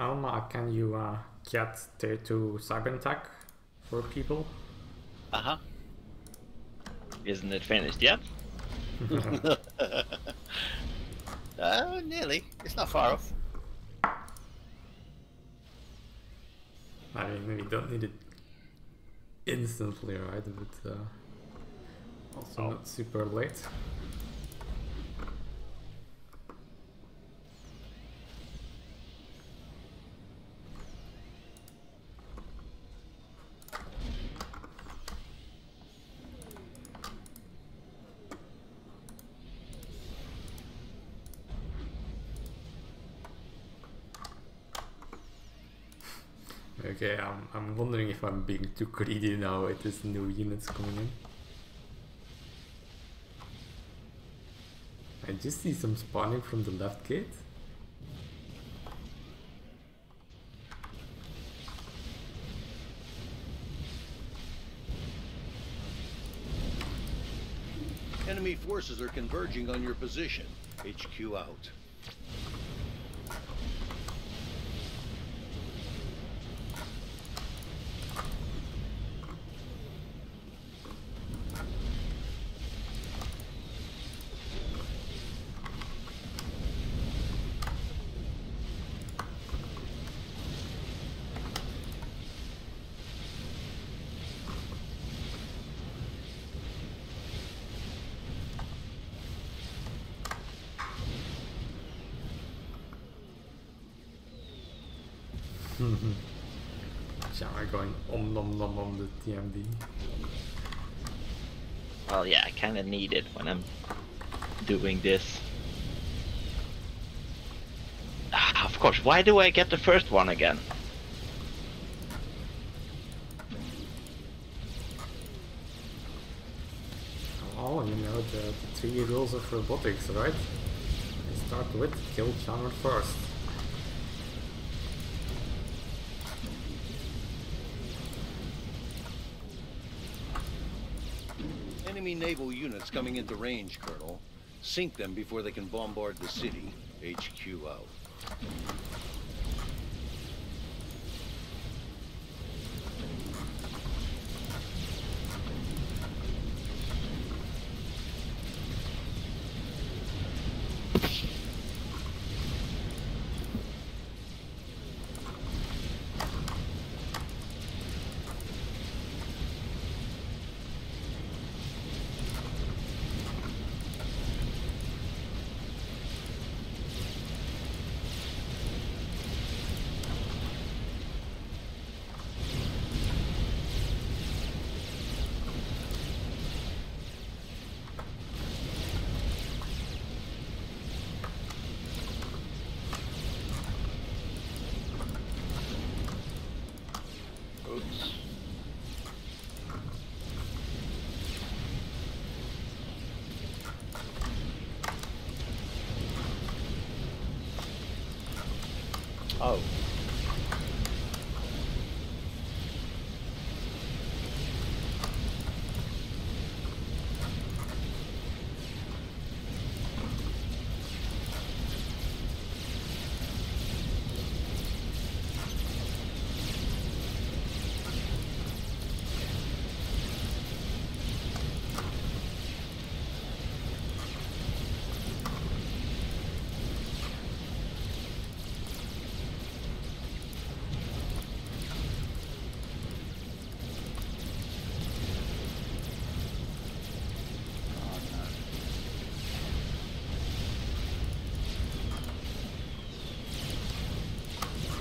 Alma, can you uh, get tier 2 cyber attack for people? Uh huh. Isn't it finished yet? uh, nearly. It's not far off. I mean, we don't need it instantly, right? But uh, also Oh. not super late. Okay, I'm, I'm wondering if I'm being too greedy now with new units coming in. I just see some spawning from the left gate. Enemy forces are converging on your position. HQ out. Yeah, I'm going om nom TMD. Well, yeah, I kind of need it when I'm doing this. Ah, of course, why do I get the first one again? Oh, you know the, the three rules of robotics, right? I start with kill Charmer first. Enemy units coming into range, Colonel. Sink them before they can bombard the city. HQ out. Oh.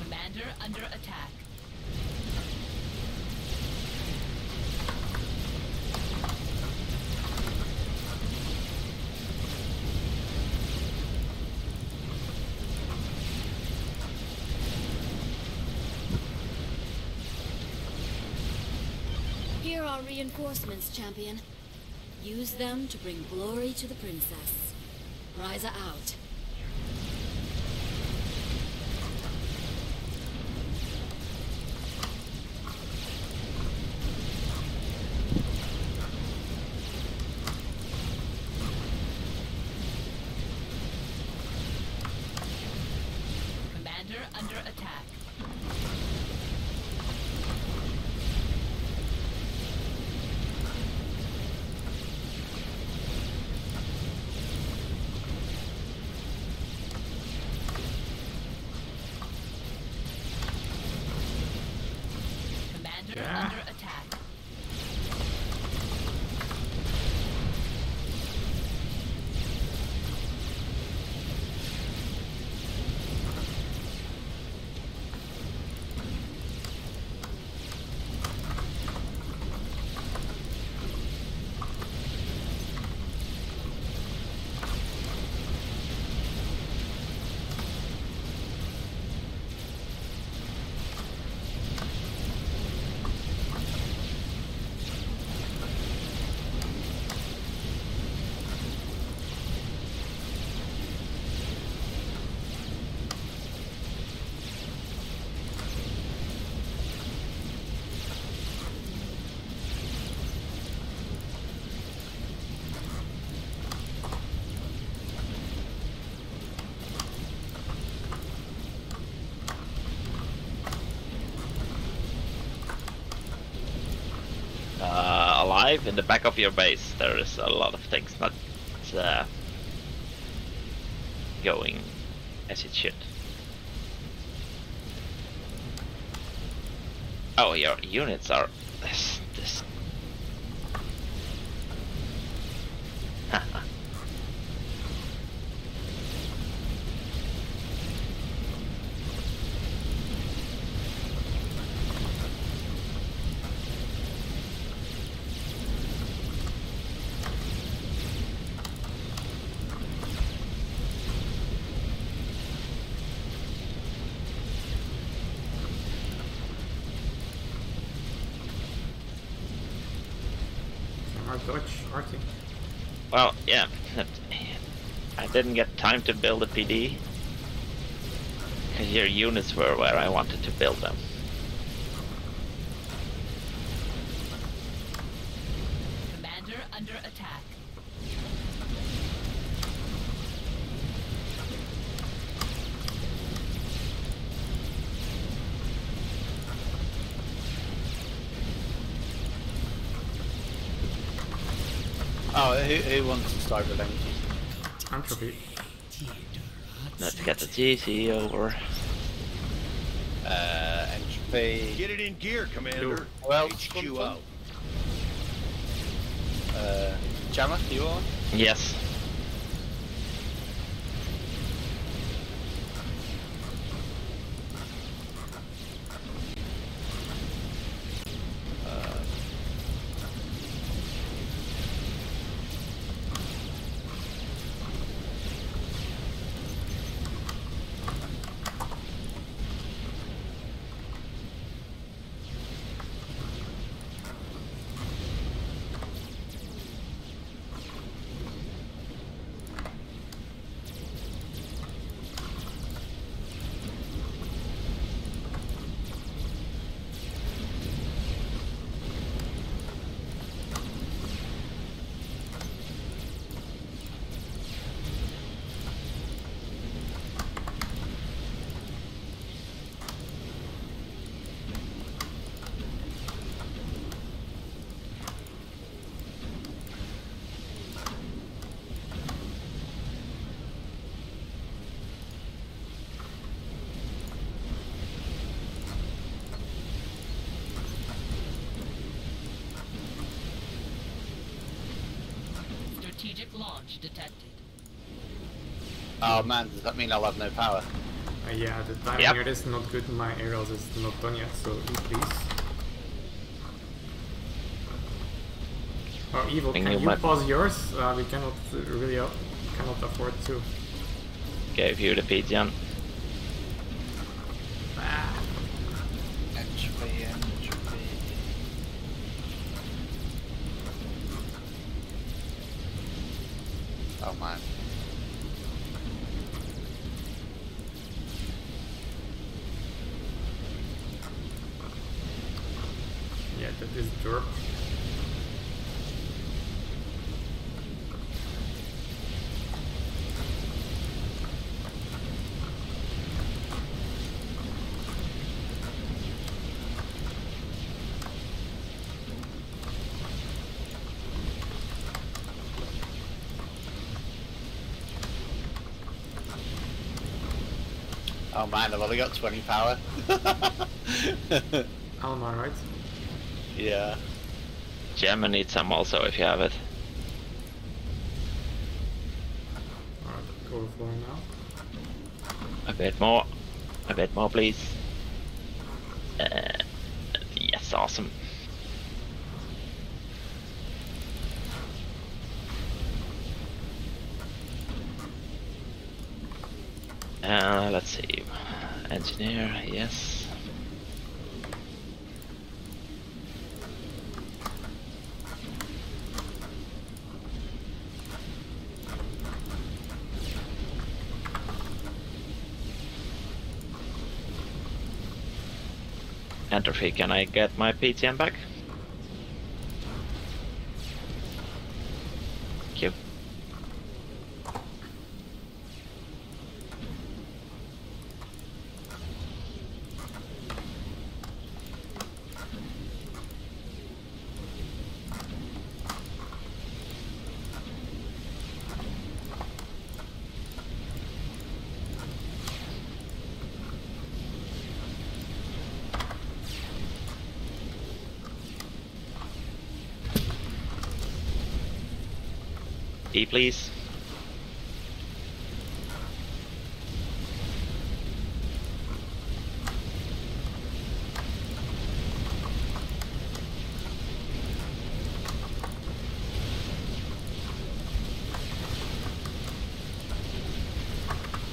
Commander under attack. Here are reinforcements, champion. Use them to bring glory to the princess. Rhiza out. Commander under attack. Commander Yeah. under attack. Uh, alive in the back of your base, there is a lot of things not uh, going as it should. Oh, your units are this. this. Our Dodge Arctic. well, yeah. I didn't get time to build a PD. Because your units were where I wanted to build them. Commander under attack. Oh, who, who wants to start with energy? Entropy. Let's get the GC over. Uh, entropy. Get it in gear, Commander. Well, HQ fun, fun. out. Uh, Jammer, you on? Yes. Uh, Strategic detected. oh man, does that mean I'll have no power? Uh, yeah, the timing Yep. here is not good. My aerials is not done yet, so please. Oh, evil! Can you you might- pause yours? Uh, we cannot uh, really uh, cannot afford to. Gave you the pigeon. Ah, Entropy, entropy. Oh man. Yeah, that is derp. Oh man, I've only got 20 power. Alma, right? Yeah. Gemma needs some also if you have it. Alright, go to floor now. A bit more. A bit more, please. Uh, yes, awesome. Uh, let's see. Engineer, yes. Entropy, can I get my PTM back? Thank you. Please.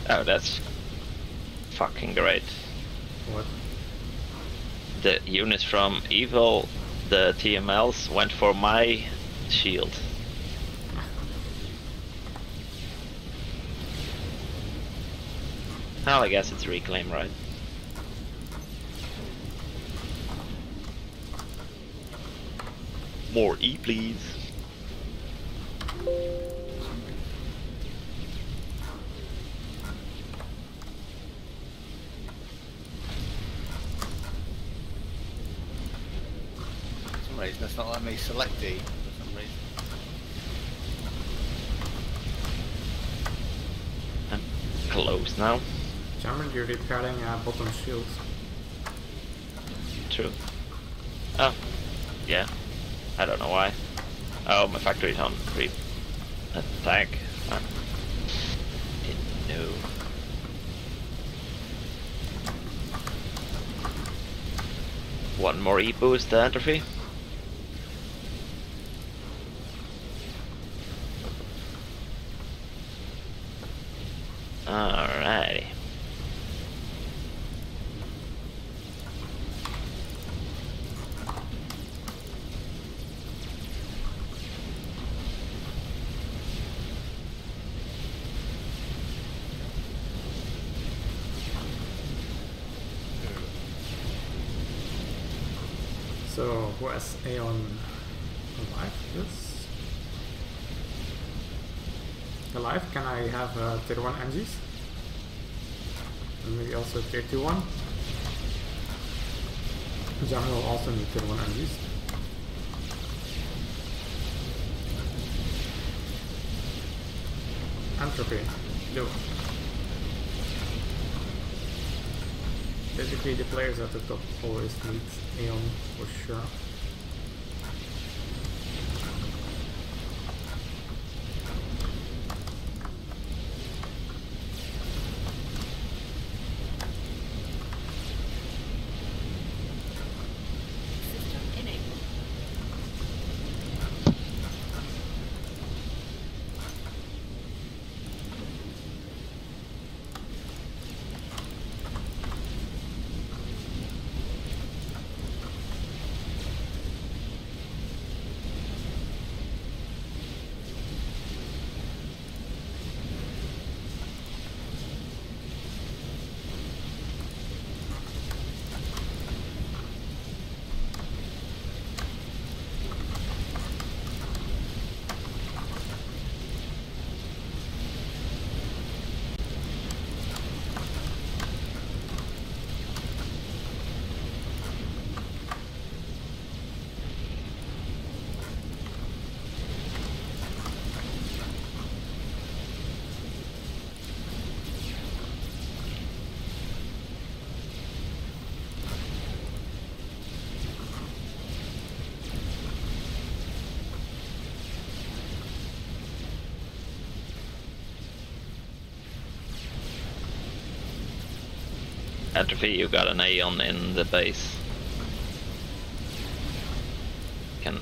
Oh, that's fucking great. What? The units from Evil, the TMLs, went for my shield. Well, I guess it's reclaim, right? More E, please. For some reason, it's not letting me select D. For some reason. I'm close now. You're repairing uh, bottom shield. True. Oh, yeah. I don't know why. Oh, my factory's on creep. Attack. Didn't know. One more E boost to entropy. So, who has Aeon alive? Yes. Alive? Can I have uh, tier 1 NGs? And maybe also tier 2 1? Jammer will also need tier 1 NGs. Entropy. Do. Basically, the players at the top always need Aeon for sure. Atrophy, you got an Aeon in the base. Can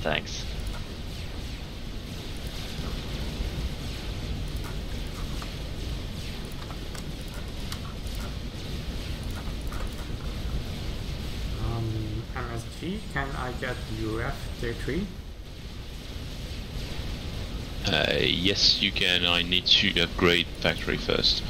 Thanks. Um, MSG, can I get UEF day 3? Uh, yes, you can. I need to upgrade factory first.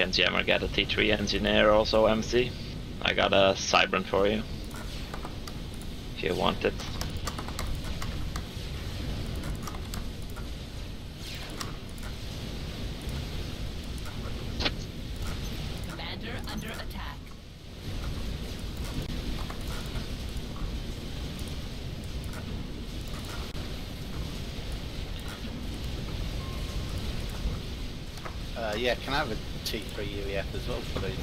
Can Jammer get a T3 engineer also MC? I got a Cybran for you. If you want it. Commander under attack. Uh, yeah, can I have a T3 UEF as well, please?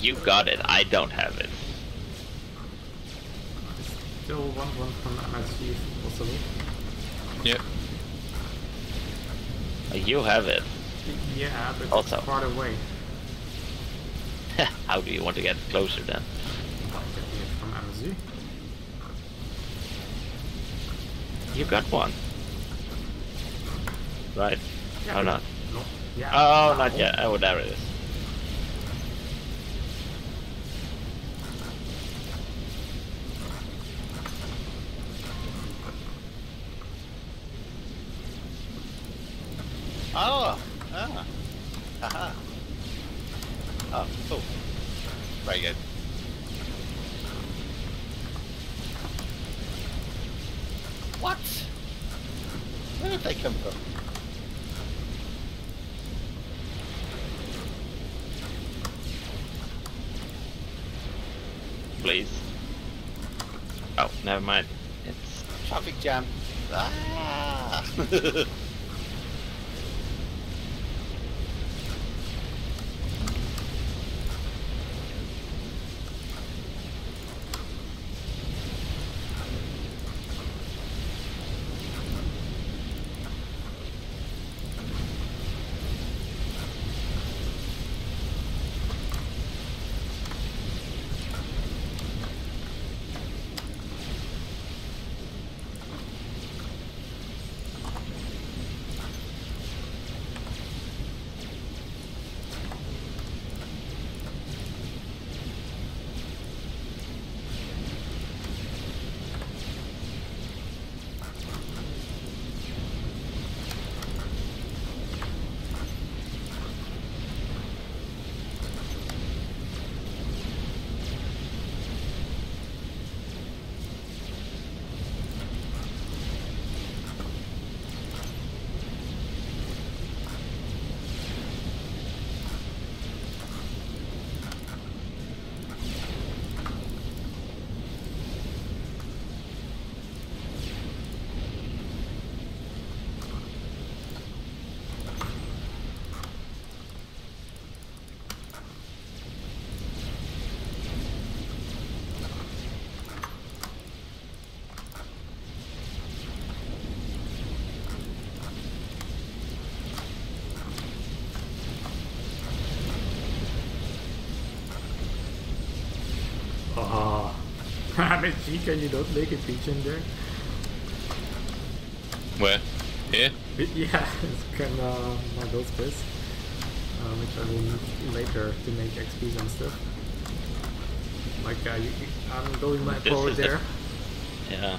You got it, I don't have it. Still want one from MSG if possible. Yep. Uh, You have it. Yeah, but Also. it's far away. How do you want to get closer then? By getting it from MSG. You got one. Right? Yeah, or not? Oh, not yet. Oh, there it is. Oh! Ah! Haha! Oh, cool. Very good. What? Where did they come from? Please. Oh, never mind. It's Traffic jam. Ah! MSG, can you don't make a feature there? Where? Here? Yeah, it's kind of my build space, uh, which I will need later to make XPs and stuff. Like, uh, you, I'm going my forward there. Yeah.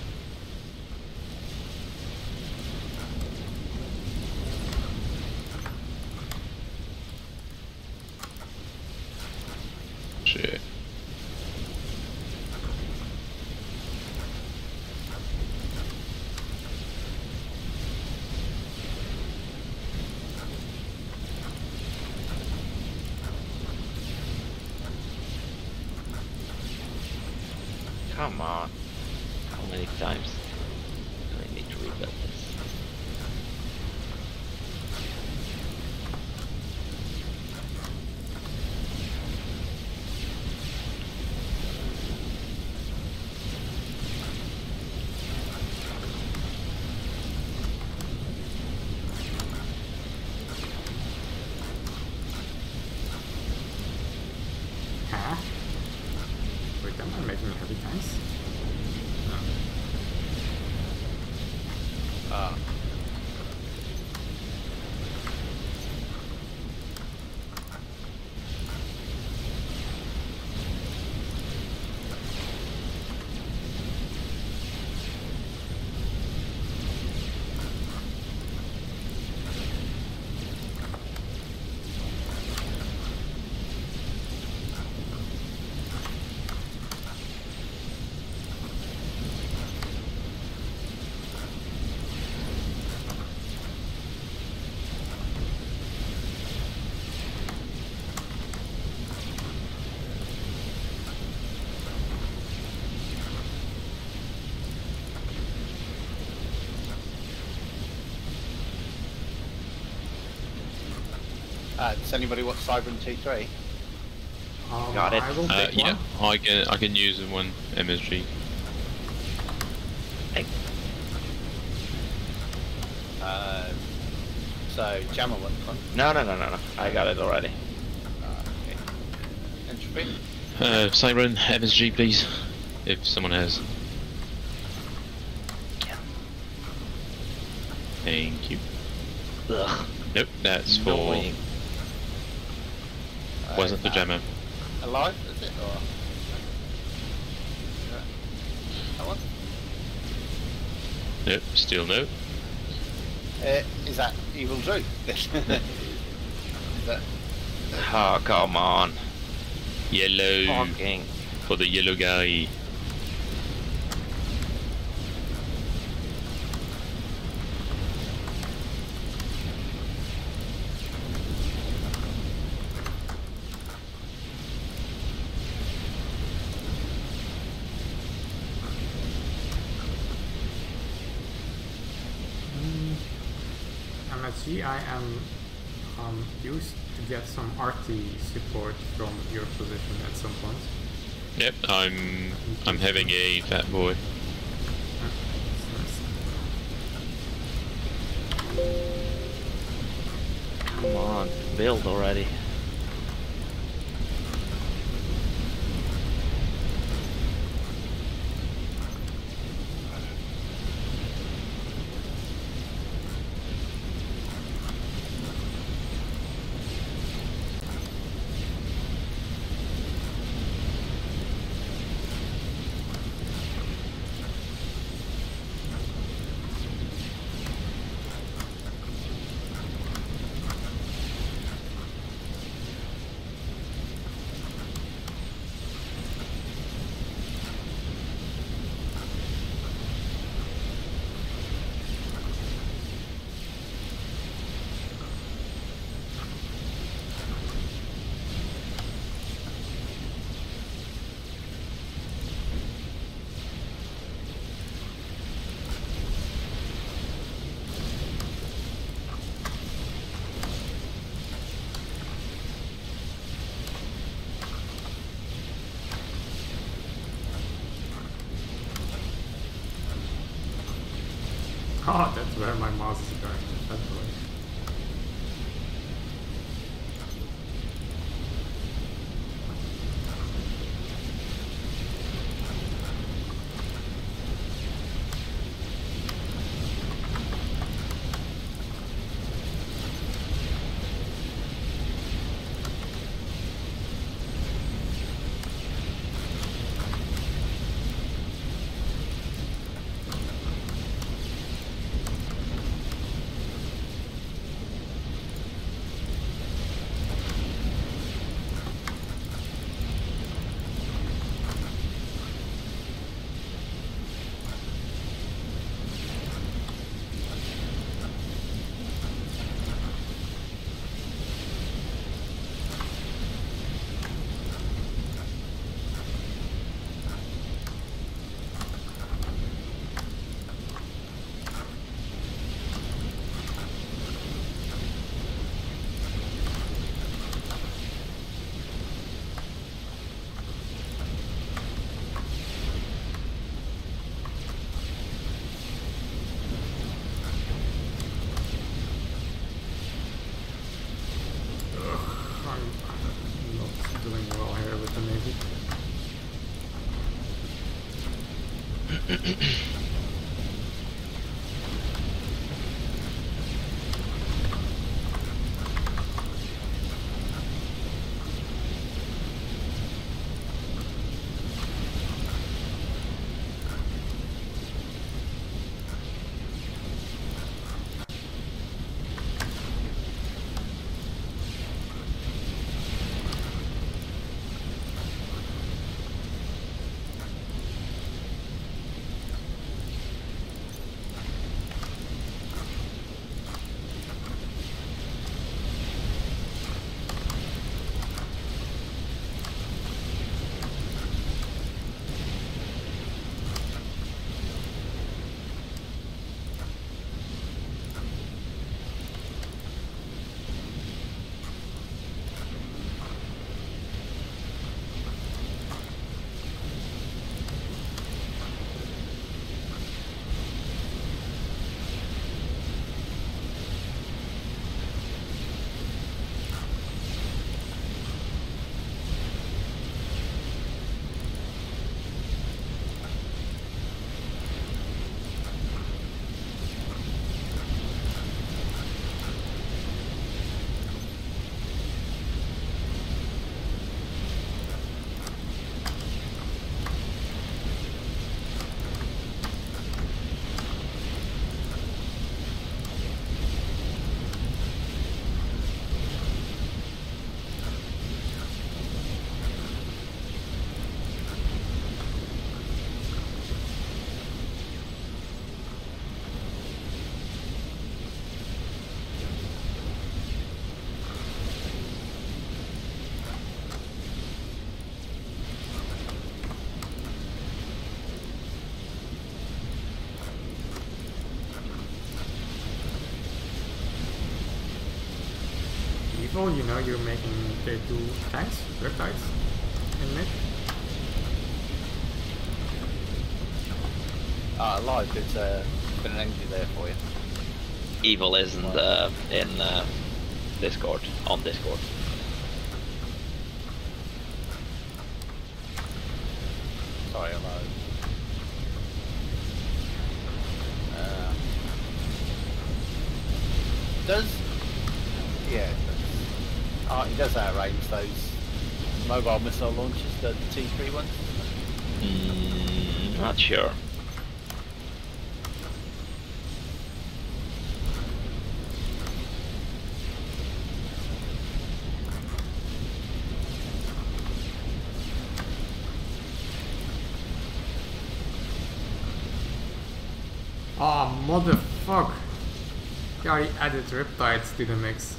Does anybody want Cybran T3? Um, Got it. I will Uh, yeah, one. I can I can use one MSG. Hey, Uh, so, Jammer wants one. no, no, no, no, no. I got it already. Uh, okay. Entropy? Uh, Siren MSG, please, if someone has. Thank you. Ugh. Nope, that's for Annoying. Wasn't the jammer. Alive, is it? Or... Yeah. That one? Nope, still no. Uh, is that Evil Drew? that... Oh, come on. Yellow Fucking. for the yellow guy. Mm, MSG, I am um, used to get some RT support from your position at some point. Yep, I'm I'm having a fat boy. Come on. Build already. Evil, you know you're making the two tanks, reptiles, in mid. Ah, live, there's uh, been an entry there for you. Evil isn't uh, in uh, Discord, on Discord. Sorry, alive. Uh, does yeah? it does. Oh, he does those mobile missile launchers, the T3 ones. Mm, not sure. Oh, motherfuck! They already added Riptides to the mix.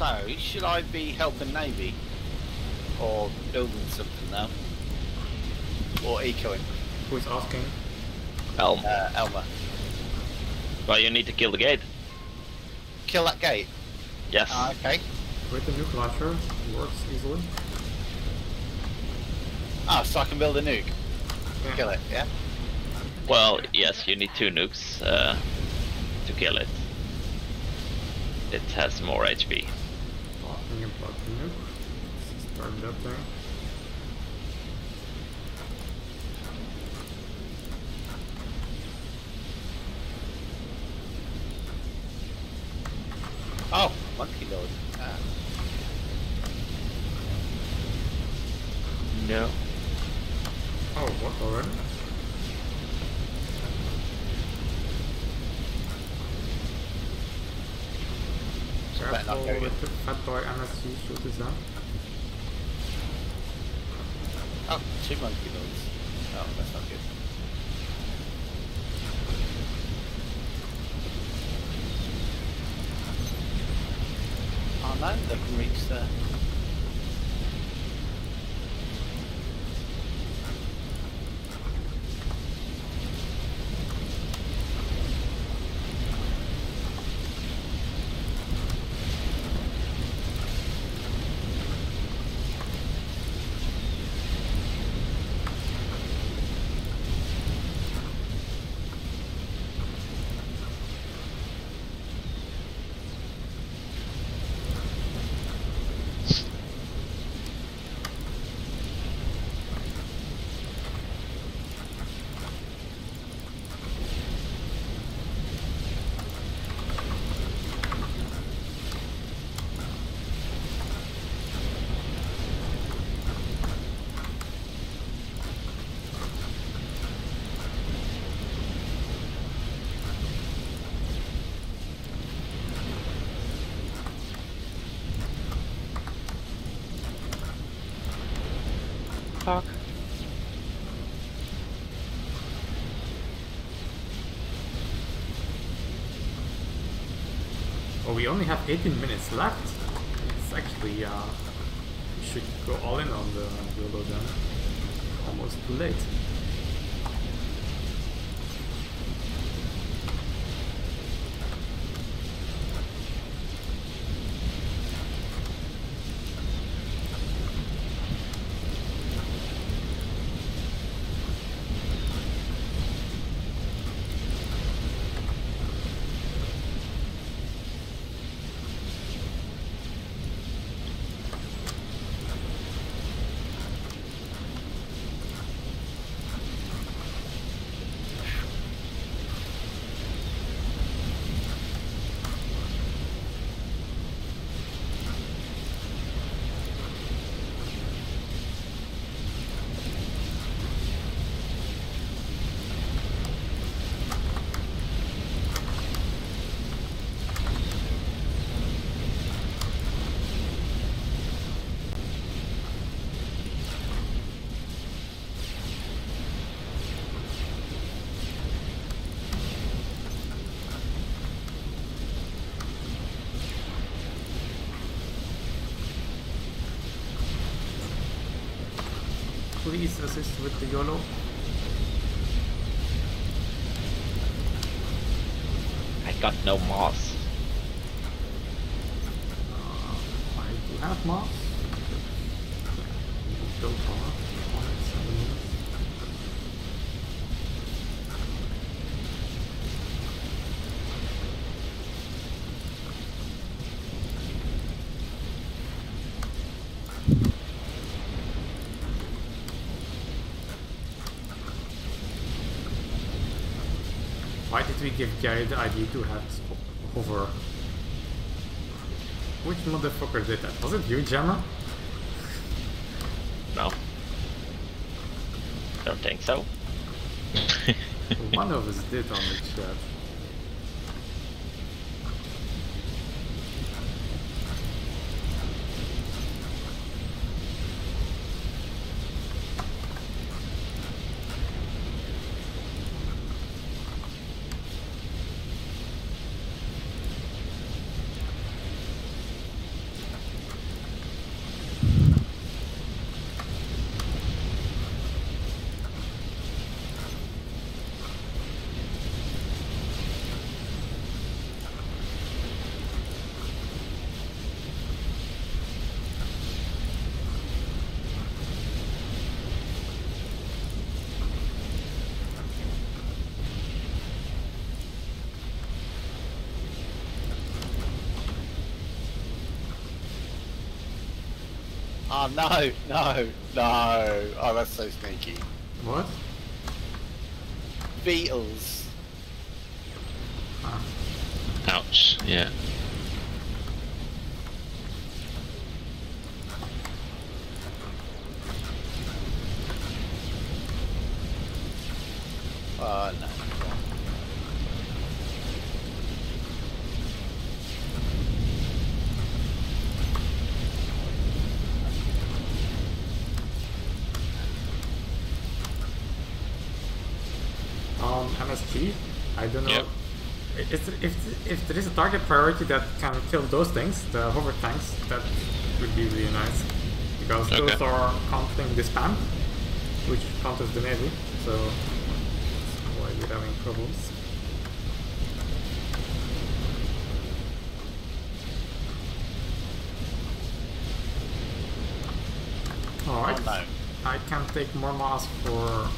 So, should I be helping Navy? Or building something now? Or ecoing? Who's asking? Elm. Uh, Elmer. Well, you need to kill the gate. Kill that gate. Yes. Ah, okay. With the nuke launcher, it works easily. Ah, so I can build a nuke. Yeah. Kill it, yeah? Well, yes, you need two nukes uh, to kill it. It has more HP. не подмет составляет shoot is down. Oh, two monkey lords. Oh, that's not good. Oh no, they can reach the... fuck? Well, we only have 18 minutes left. It's actually, uh, we should go all in on the YOLO then. Almost too late. Please assist with the YOLO. I got no moss. Uh, I do have moss. Go far. on it, seven minutes. Why did we give Gary the idea to have hover? Which motherfucker did that? Was it you, Gemma? No. Don't think so. One of us did on the chat. Oh no, no, no. Oh, that's so sneaky. What? Beetles. Ah, Ouch. Yeah. Oh no. um, MSG. I don't know. Yep. If, if, if there is a target priority that can kill those things, the hover tanks, that would be really nice. Because those are countering the spam, which counters the navy, so that's why we're having problems. Alright, Oh. I can take more mass for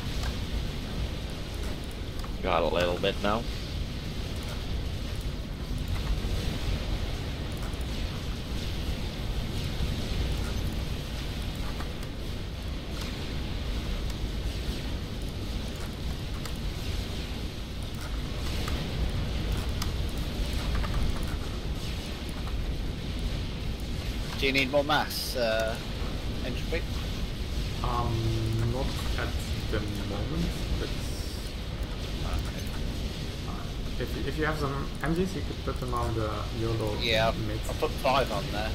Got a little bit now. Do you need more mass, uh, entropy? Um, not at the moment, but uh, if, if you have some engines, you could put them on the YOLO Yeah, mid. I've put five on there.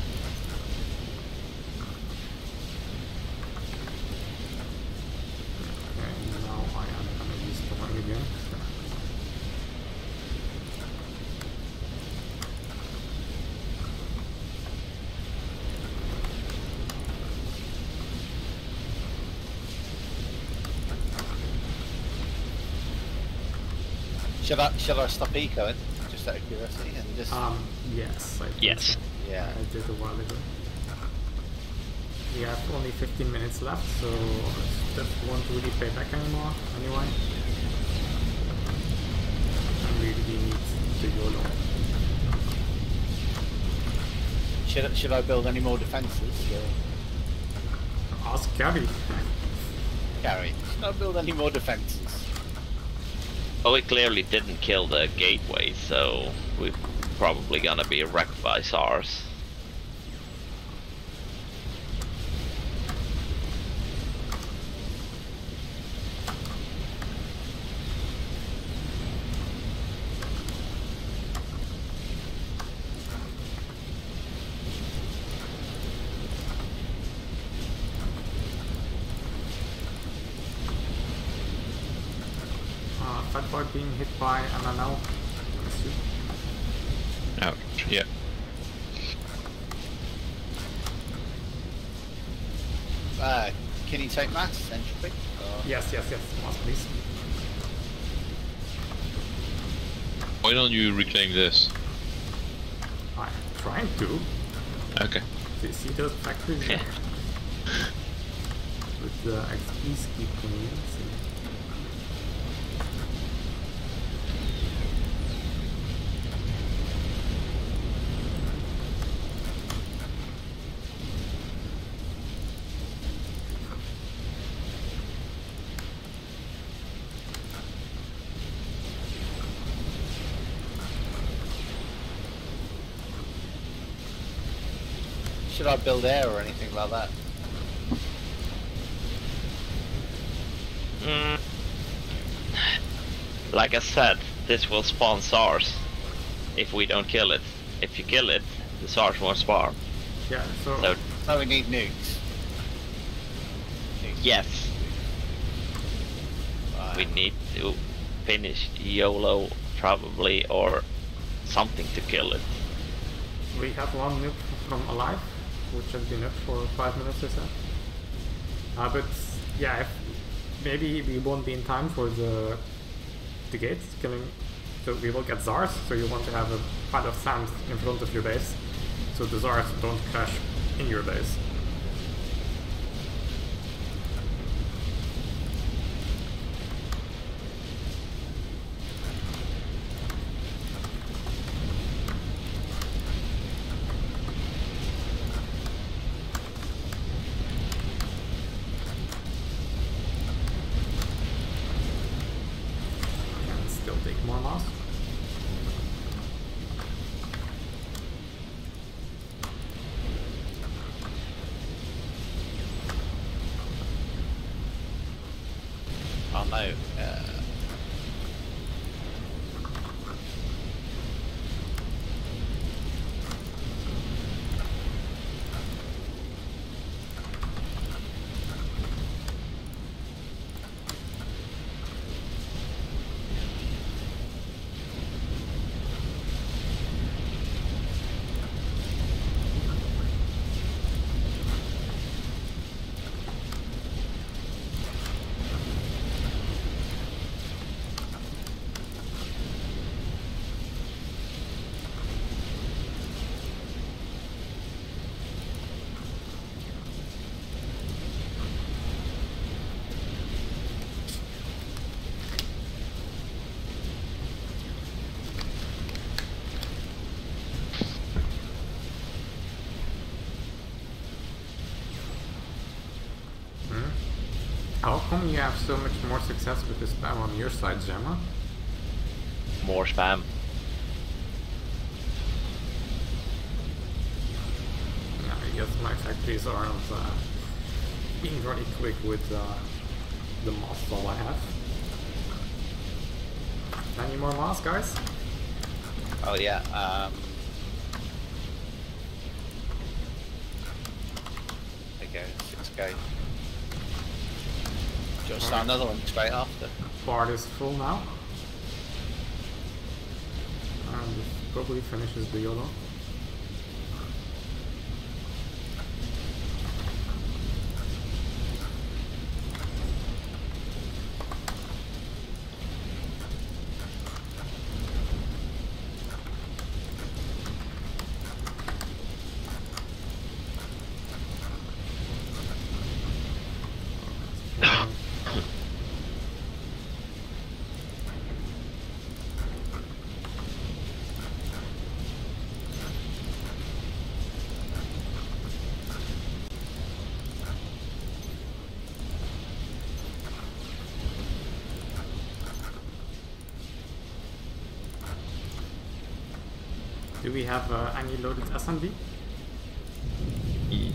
Should I should I stop ecoing? Just out of curiosity and just Um, yes. I think Yes. so. yeah. I did a while ago. We have only 15 minutes left, so that won't really pay back anymore anyway. And we really need the YOLO. Should should I build any more defences? Or... Ask Gabby. Gary, should I build any more defences? Oh, well, we clearly didn't kill the gateway, so we're probably gonna be wrecked by Czars. Uh, Fat Boy being hit by MML. Let's see. Ouch. Yeah. Uh, can you take mass entropy? Or... Yes, yes, yes. Mass, please. Why don't you reclaim this? I'm trying to. Okay. See, see those factories? With the XP keep coming in. see. Should I build air or anything like that? Mm. Like I said, this will spawn Czars if we don't kill it. If you kill it, the Czars won't spawn. Yeah, so, So So we need nukes. Nukes. yes, Right. we need to finish YOLO probably or something to kill it. we have one nuke from Alive, which has been up for 5 minutes or so. Uh, but yeah, maybe we won't be in time for the the gates killing. So we will get Czars, so you want to have a pile of sand in front of your base, so the Czars don't crash in your base. And still take more mass. Oh no. Uh, How come you have so much more success with the spam on your side, Gemma? More spam. Yeah, I guess my factories aren't uh, being very quick with uh, the moss all I have. Any more moss, guys? oh yeah. Um, okay, six K. Do you want to start another one straight after? Bard is full now. And probably finishes the YOLO. Do we have uh, any loaded SMB? E-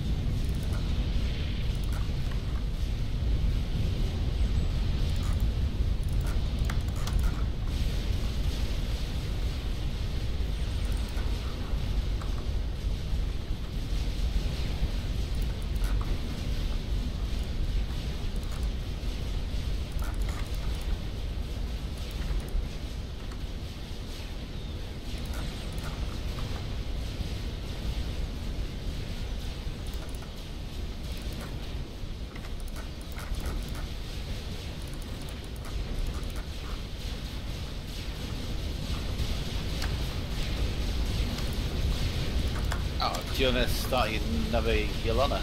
Oh, do you want to start another Yolona?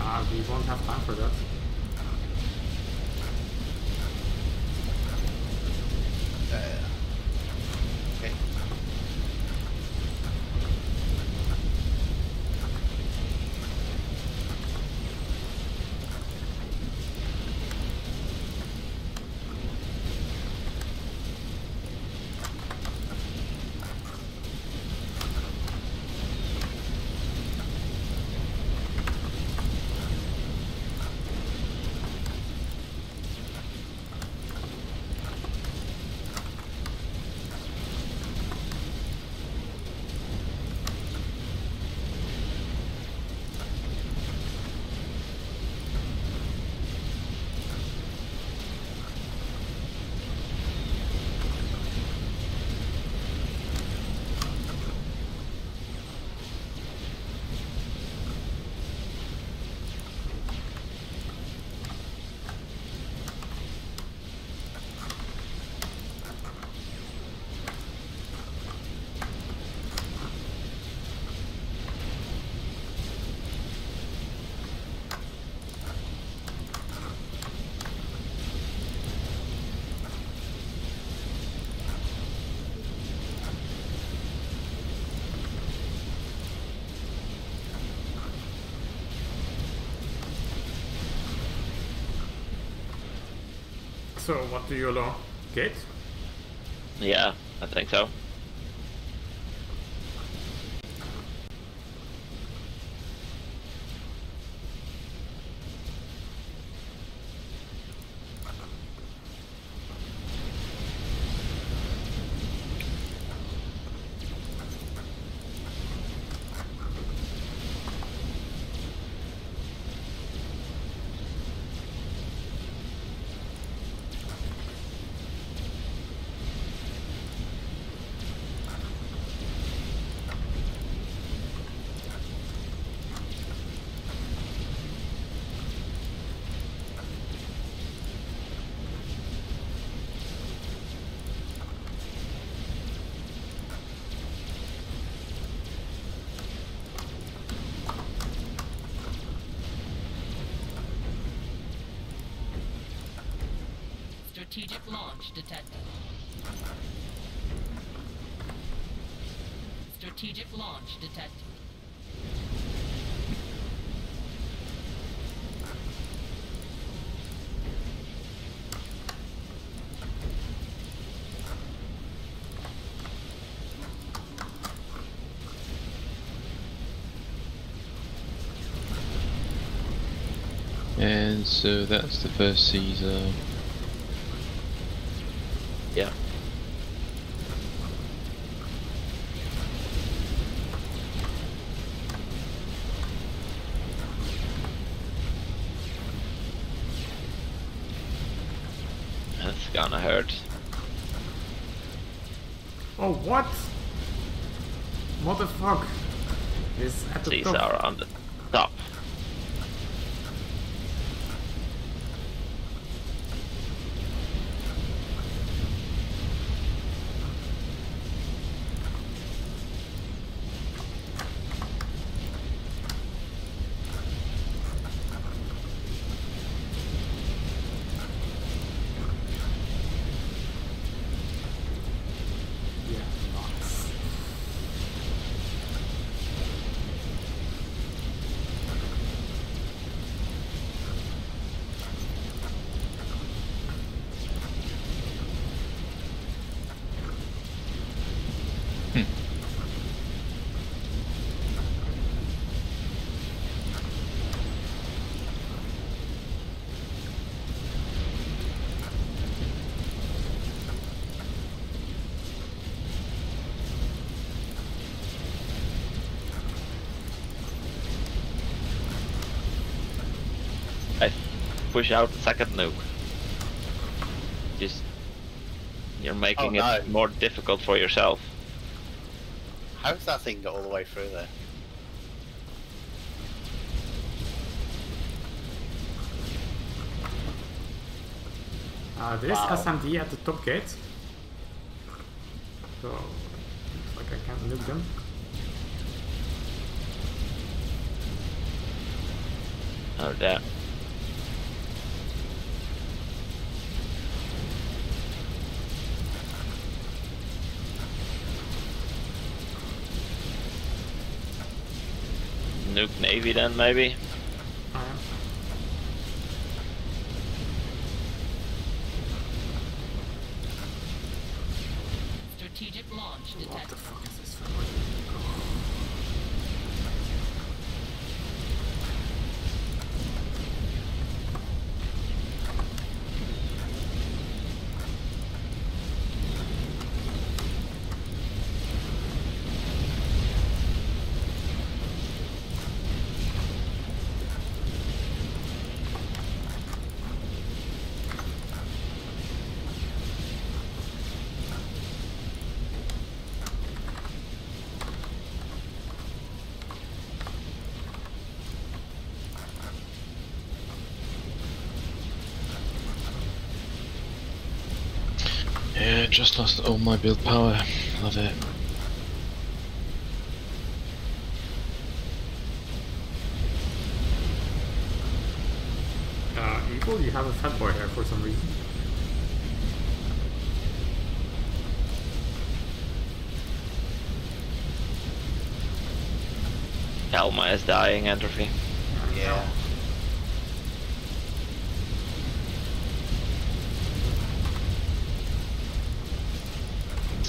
Uh, we won't have time for that. Uh, okay. So what do you allow? Gate? Yeah, I think so. Strategic launch detected. Strategic launch detected. And so that's the first Caesar. Yeah. That's gonna hurt. Oh, what? What the fuck? Is at the Caesar top. on the top. Yeah, nice. Push out the second nuke. Just you're making Oh, no. it more difficult for yourself. How's that thing got all the way through there? Uh, there is Wow. SMD at the top gate. So, looks like I can't nuke them. Oh damn. Nuke Navy then maybe? Uh, Strategic launch what the detected. fuck is this? Yeah, just lost all my build power. Love it. Uh, Evil, you have a fat boy here for some reason. Helma is dying, entropy. Uh, Yeah.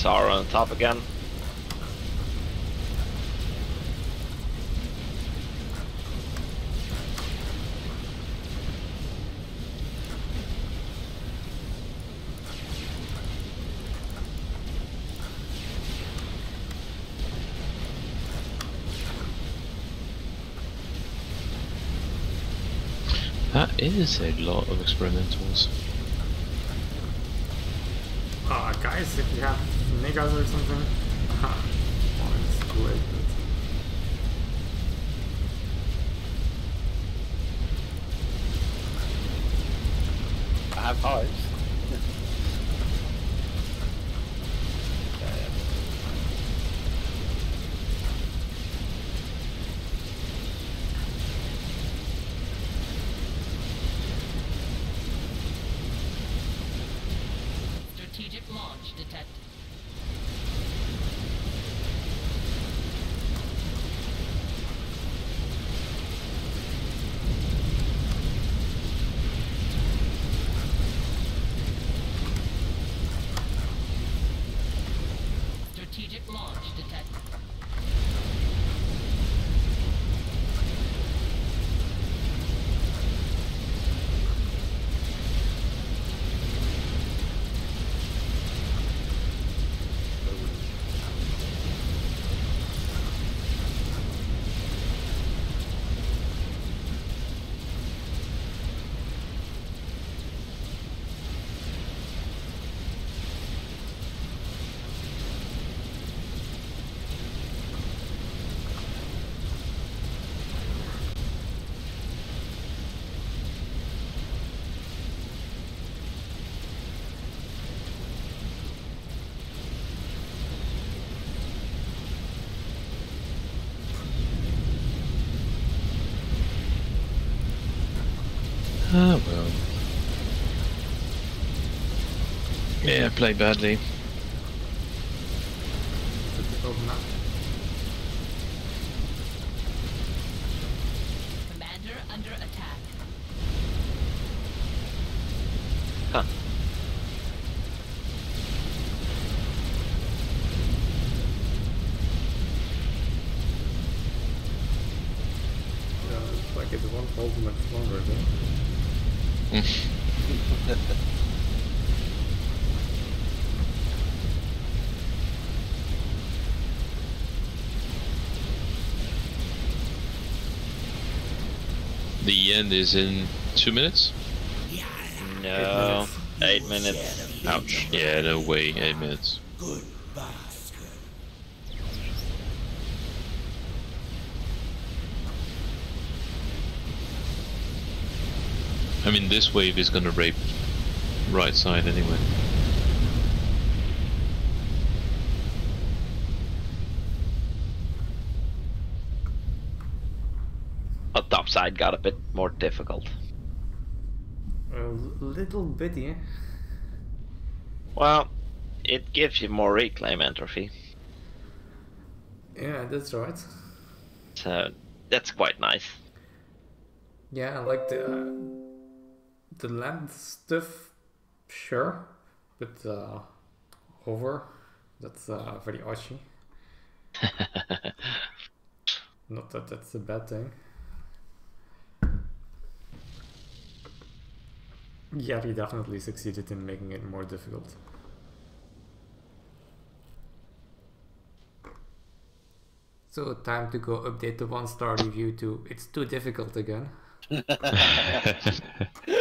Sara on top again. That is a lot of experimentals. Uh, guys, if you have niggas or something, well, it's too late. but- I have hives. Strategic launch detected. Strategic launch detected. Ah well. Yeah, play badly. Commander under attack. Huh. Yeah, it's like it's one fold much longer. Though. The end is in two minutes. No, eight minutes. Ouch. Yeah, no way, 8 minutes. I mean, this wave is gonna rape right side anyway. But top side got a bit more difficult. A little bit, yeah. Well, it gives you more reclaim entropy, Yeah, that's right. so that's quite nice. Yeah, I like the uh, the land stuff, sure, but uh, over, that's uh, very archy. Not that that's a bad thing. Yeah, he definitely succeeded in making it more difficult. So time to go update the one star review to it's too difficult again.